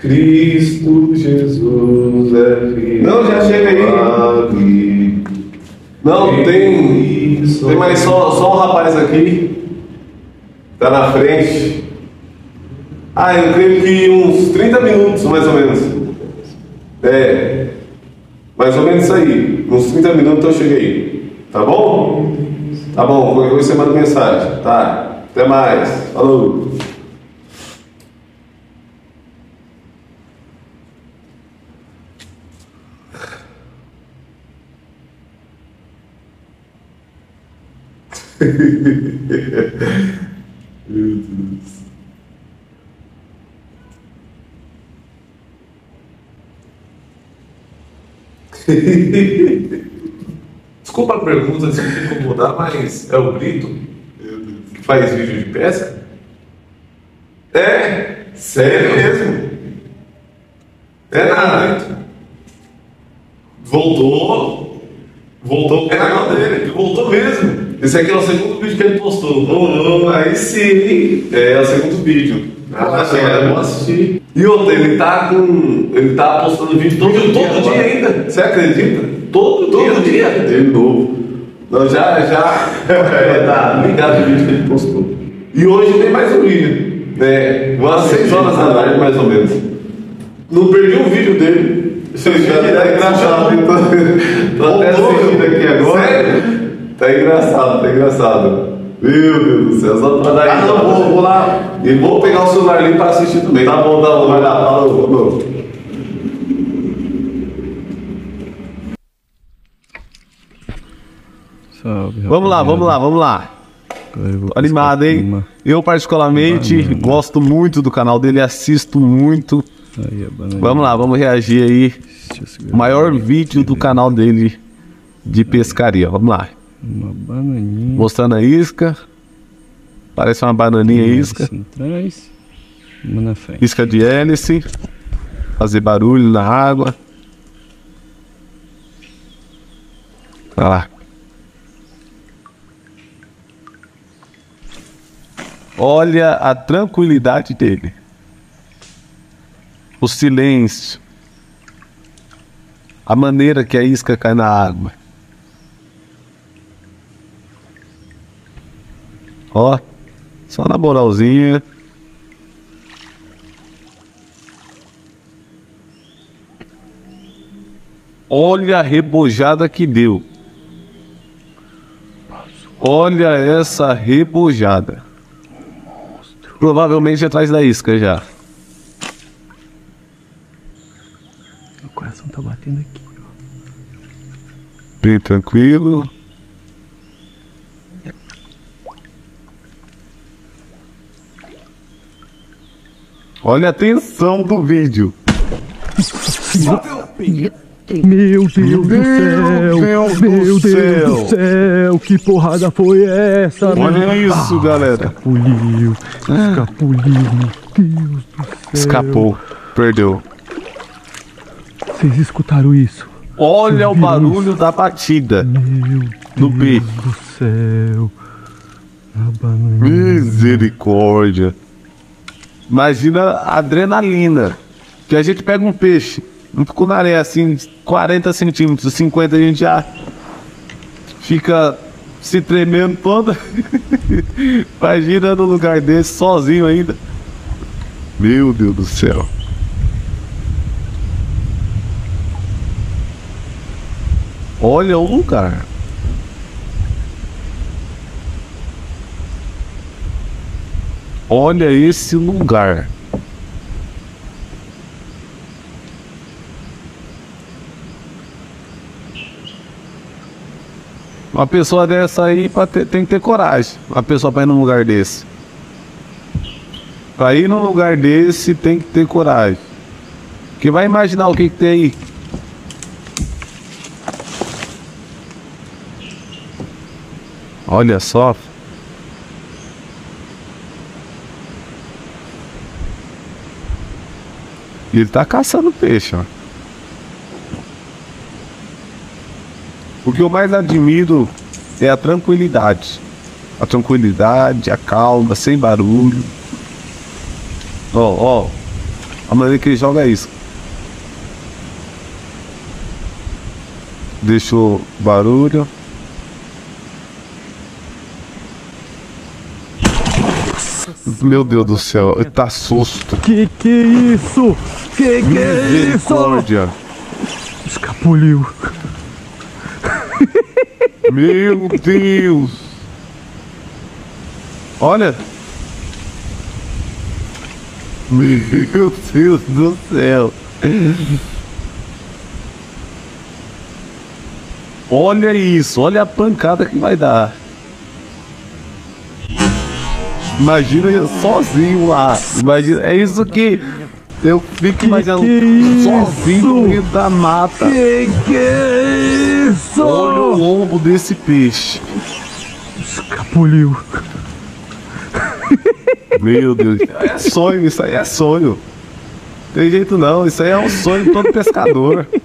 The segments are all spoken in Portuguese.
Cristo Jesus é filho. Não, já chega aí. Não, tem. Tem mais só, só um rapaz aqui. Tá na frente. Ah, eu creio que uns 30 minutos, mais ou menos. É. Mais ou menos isso aí. Uns 30 minutos eu cheguei. Tá bom? Tá bom, coisa você manda mensagem. Tá. Até mais. Falou. Meu Deus. Desculpa a pergunta se me incomodar, mas é o Brito que faz vídeo de pesca? É, sério mesmo. É nada. Voltou. Voltou pro É canal dele. Ele voltou mesmo. Esse aqui é o segundo vídeo que ele postou. Oh, oh, aí sim. É, é o segundo vídeo. Ah, sim, eu vou assistir. E outra, ele tá com. Ele tá postando vídeo todo, Vídeo dia, todo agora. dia ainda. Você acredita? Todo, Todo dia. dia. De novo. Não, já, já. é, tá ligado o vídeo que ele postou. E hoje tem mais um vídeo. É, umas 6 horas da tarde, mais ou menos. Não perdi um vídeo dele. Esse vídeo tá engraçado. Então, tô até assistindo aqui agora. Sério? Tá engraçado, tá engraçado. Meu Deus do céu, só pra dar Ah, não, vou, vou lá. E vou pegar o celular ali pra assistir também. Tá bom, tá bom, vai lá, falou, falou. Salve, Vamos lá, vamos lá, vamos lá. Animado, hein? uma. Eu, particularmente, Banana. gosto muito do canal dele, assisto muito. Aí. Vamos lá, vamos reagir aí. Maior vídeo do canal dele de pescaria. Vamos lá. Uma bananinha. Mostrando a isca. Parece uma bananinha uma isca. atrás. Uma na frente. Isca de hélice. Fazer barulho na água. Olha lá. Olha a tranquilidade dele. O silêncio. A maneira que a isca cai na água. Ó, só na moralzinha. Olha a rebojada que deu. Olha essa rebojada. Provavelmente atrás da isca já. O coração tá batendo aqui. Bem tranquilo. Olha a tensão do vídeo. Meu Deus do céu! Deus Meu Deus céu. do céu! Que porrada foi essa, meu? Olha isso, galera. Escapuliu, escapuliu, meu Deus do céu. Escapou. Perdeu. Vocês escutaram isso? Olha o barulho da batida Meu no Deus do céu! Misericórdia. Imagina a adrenalina. Que a gente pega um peixe, na areia assim, 40 centímetros, 50, a gente já fica se tremendo toda. Imagina no lugar desse, sozinho ainda. Meu Deus do céu. Olha o lugar. Olha esse lugar. Uma pessoa dessa aí ter- tem que ter coragem. Uma pessoa pra ir num lugar desse. Pra ir num lugar desse tem que ter coragem. Porque vai imaginar o que, que tem aí. Olha só. E ele tá caçando peixe, ó. O que eu mais admiro é a tranquilidade. A tranquilidade, a calma, sem barulho. Ó, ó. A maneira que ele joga é isso. Deixou barulho. Meu Deus do céu, tá susto. Que que é isso? Que que é isso? Escapuliu. Meu Deus! Olha! Meu Deus do céu! Olha isso, olha a pancada que vai dar. Imagina eu sozinho lá. Imagina, é isso que eu fico imaginando que é sozinho no meio da mata. Que que é isso? Olha o lombo desse peixe. Escapuliu. Meu Deus, é sonho, isso aí é sonho. Tem jeito não, isso aí é um sonho de todo pescador.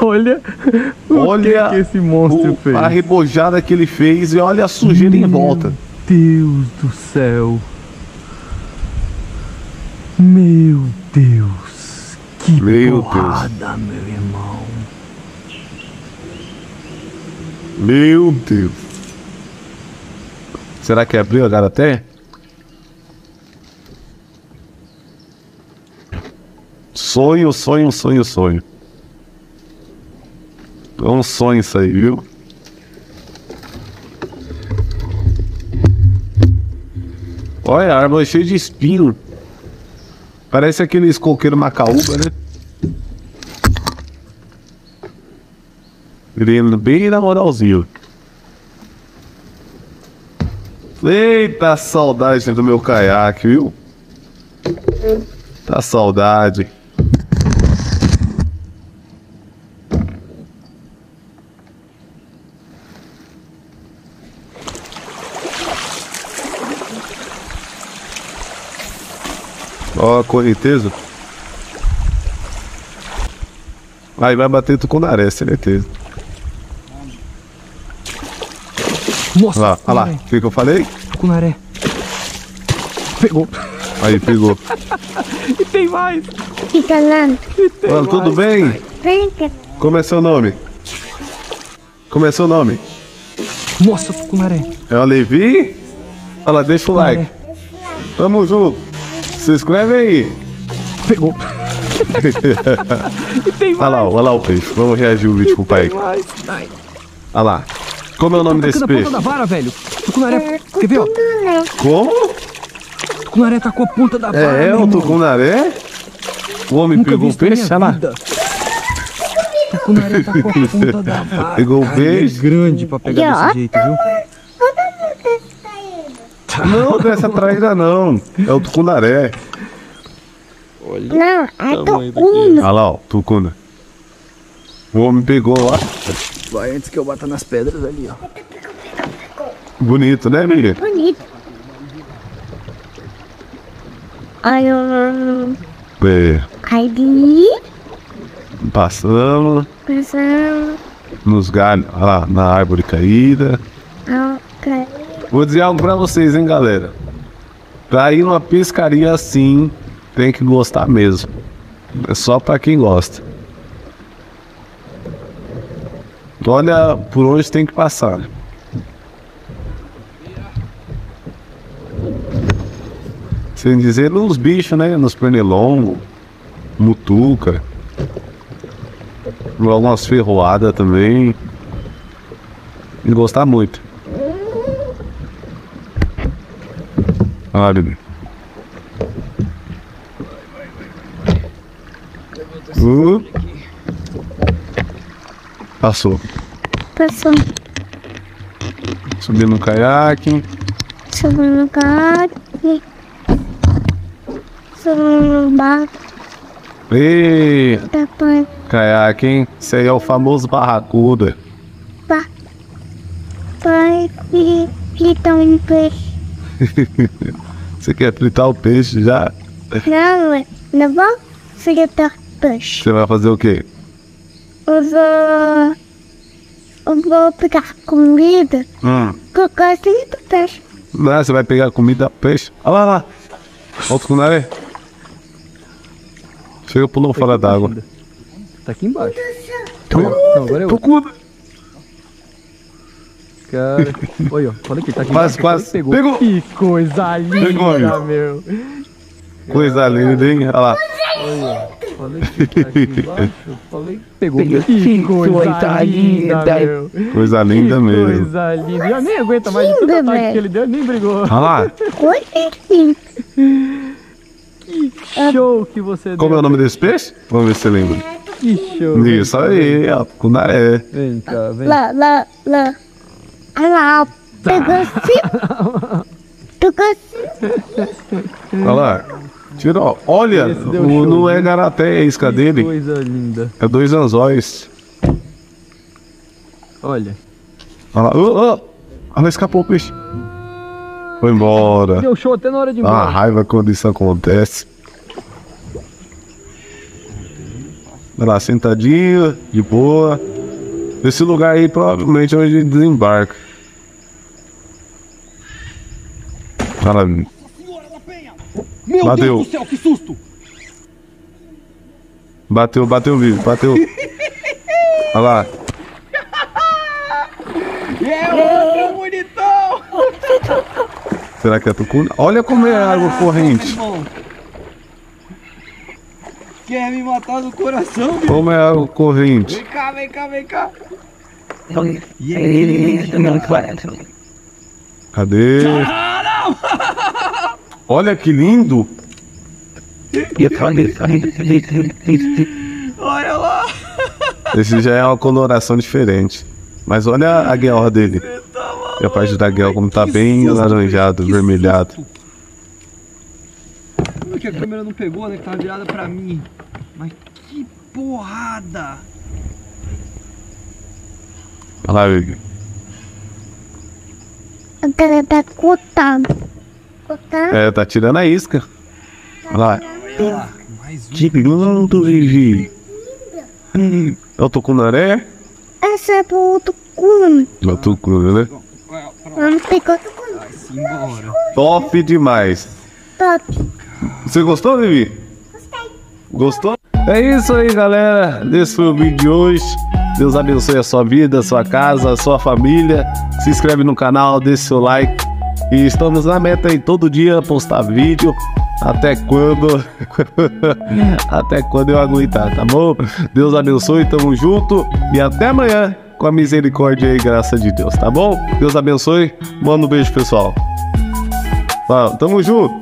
Olha Olha que, que esse monstro o- fez. a rebojada que ele fez e olha a sujeira em volta. Deus do céu. Meu Deus. Que Meu porrada, meu irmão. Meu Deus. Será que abriu a garaté? Sonho, sonho, sonho, sonho. É um sonho isso aí, viu? Olha, a árvore é cheia de espinho. Parece aqueles coqueiros macaúba, né? Ele bem na moralzinho. Eita saudade do meu caiaque, viu? Tá saudade. Ó a correnteza. Aí vai bater tucunaré, certeza. Nossa, Olha lá, olha lá. O que, que eu falei? Tucunaré. Pegou. Aí, pegou. E tem mais. Fica lá. Mano, tudo bem? Fica. Como é seu nome? Como é seu nome? Nossa, Tucunaré. É o Levi? Olha lá, deixa o like. Tamo junto. Se inscreve aí. Pegou. E tem Olha mais. lá, olha lá o peixe. Vamos reagir o vídeo com o pai. Tem mais. Ai. Olha lá. Como é o nome Tá desse peixe? ponta da vara, velho. Tucunaré. Quer ver, ó? Como? Tucunaré tá com a ponta da vara. É, é o tucunaré? O homem Nunca pegou o peixe, olha lá. Tucunaré tá com a ponta da vara. Pegou o ele peixe. É grande pra pegar desse jeito, viu? Não, dessa traíra não. É o tucunaré. Não, é tucuna. Olha lá, ó, tucuna. O homem pegou lá. Vai antes que eu bata nas pedras ali, ó. Bonito, né, menino? Bonito. Aí eu É, caí, passando passando, nos galhos, olha lá, na árvore caída. ao cair. Vou dizer algo pra vocês, hein, galera. Pra ir numa pescaria assim, tem que gostar mesmo. É só pra quem gosta. Olha por onde tem que passar. Sem dizer nos bichos, né? Nos pernilongos, mutuca. Algumas ferroadas também. E gostar muito. Olha. bem. Uh. Passou. Passou, Subiu no caiaque. subiu no carro, subiu no barco, põe caiaque, hein? Isso aí é o famoso barracuda. pai e fritar um peixe. Você quer fritar o peixe já? Não, é, não vou fritar peixe. Você vai fazer o quê? Eu vou, eu vou pegar comida, Hum. colocar assim do peixe. Não, você vai pegar comida peixe. Olha lá, lá. Olha o tucunaré. Chega pulou fora d'água. Tá aqui embaixo. Não, agora é outro. Cara. Olha, ó. Falei que tá aqui Quase, quase. Pegou. Pegou. Que coisa linda, Pegou, meu. Coisa linda, hein? Olha lá. Falei que tá aqui embaixo. Falei que pegou. Que coisa linda, meu. Coisa linda que mesmo. coisa linda. Já nem aguenta mais de tanto Linda, ataque que ele deu, nem brigou. Olha lá. Sim. Show que você Como é deu. o nome desse peixe? Vamos ver se você lembra. Que show. Isso aí, ó. Cunaré. Vem cá, vem. Lá, lá, lá. Olha lá, pegou assim. Pegou assim. Olha lá. Tirou. Olha, Esse deu o, show, não é garaté, é a isca Que dele. coisa linda. É dois anzóis. Olha. Olha lá. Oh, oh. Olha, escapou o peixe. Foi embora. Deu show até na hora de ir Dá uma embora. raiva quando isso acontece. Olha lá, sentadinho, de boa. Esse lugar aí provavelmente é onde desembarca. Fala. Meu Bateu. Deus do céu, que susto! Bateu, bateu vivo, bateu. Olha lá. É outro bonitão! Será que é tucuna? Olha como é a água corrente. Irmão. Quer me matar no coração, meu? Como é a água corrente. Vem cá, vem cá, vem cá. Cadê? Olha que lindo. Olha lá. Esse já é uma coloração diferente. Mas olha a guelra dele. E a parte da guelra como tá bem alaranjado, vermelhado. Como é que a câmera não pegou, né? Que tava virada pra mim. Mas que porrada! Olha lá, Vig. A cara tá cortando. Cortando. É, tá tirando a isca. Olha lá. Que lindo, Vivi. É o tucunaré? Essa é pro cume. É o tucunaré, né? Vamos pegar embora. Top demais. Top. Você gostou, Vivi? Gostou? É isso aí, galera. Esse foi o vídeo de hoje. Deus abençoe a sua vida, a sua casa, a sua família. Se inscreve no canal, deixe seu like. E estamos na meta aí todo dia postar vídeo. Até quando? até quando eu aguentar, tá bom? Deus abençoe, tamo junto. E até amanhã com a misericórdia e graça de Deus, tá bom? Deus abençoe. Manda um beijo, pessoal. Tá, tamo junto.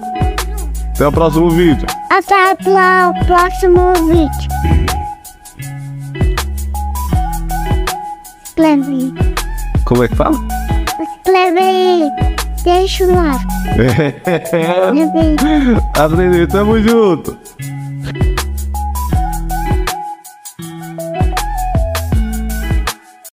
Até o próximo vídeo. Até o próximo vídeo. Como é que fala? Escreve. Deixa o like. Aprendeu, tamo junto.